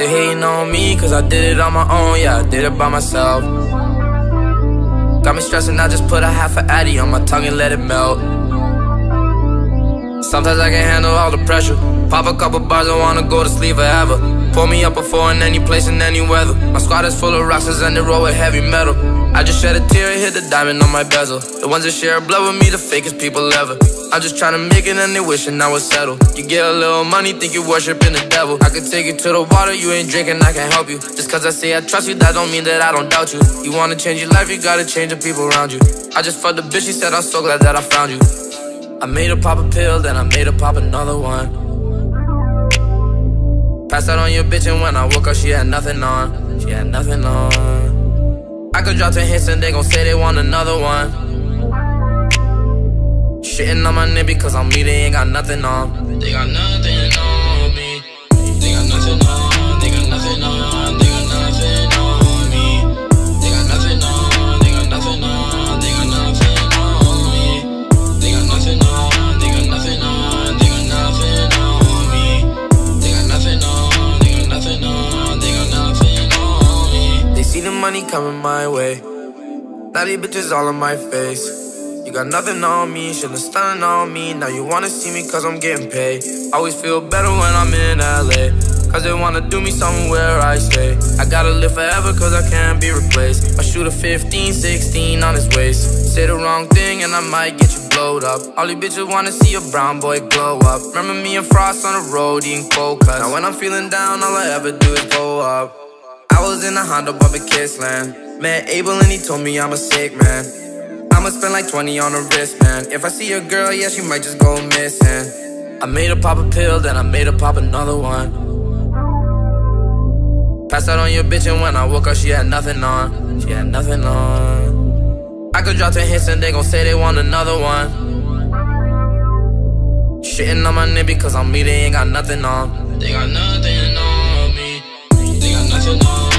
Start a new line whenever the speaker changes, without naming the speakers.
They hating on me cause I did it on my own, yeah, I did it by myself. Got me stressing, I just put a half a addy on my tongue and let it melt. Sometimes I can't handle all the pressure. Pop a couple bars, I wanna go to sleep forever. Pull me up before in any place, in any weather. My squad is full of rockers and they roll with heavy metal. I just shed a tear and hit the diamond on my bezel. The ones that share blood with me, the fakest people ever. I'm just trying to make it and they wishing I was settled. You get a little money, think you worshiping the devil. I could take you to the water, you ain't drinking, I can help you. Just cause I say I trust you, that don't mean that I don't doubt you. You wanna change your life, you gotta change the people around you. I just fucked the bitch, she said I'm so glad that I found you. I made her pop a pill, then I made her pop another one. Passed out on your bitch, and when I woke up, she had nothing on. She had nothing on. I could drop 10 hits and they gon' say they want another one. Shitting on my nigga cause I'm me, they ain't got nothing on. They got nothing on money coming my way. These bitches all in my face. You got nothing on me, shouldn't stunning on me. Now you wanna see me cause I'm getting paid. Always feel better when I'm in LA. Cause they wanna do me somewhere I stay. I gotta live forever cause I can't be replaced. I shoot a 15, 16 on his waist. Say the wrong thing and I might get you blowed up. All these bitches wanna see a brown boy glow up. Remember me and Frost on the road eating cold cuts. Now when I'm feeling down, all I ever do is blow up. Was in a Honda bumping Kissland. Met Abel and he told me I'm a sick man. I'ma spend like 20 on a wristband. If I see a girl, yeah, she might just go missing. I made her pop a pill, then I made her pop another one. Passed out on your bitch, and when I woke up, she had nothing on. She had nothing on. I could drop 10 hits and they gon' say they want another one. Shitting on my nigga because I'm me, they ain't got nothing on. They got nothing on me. They got nothing on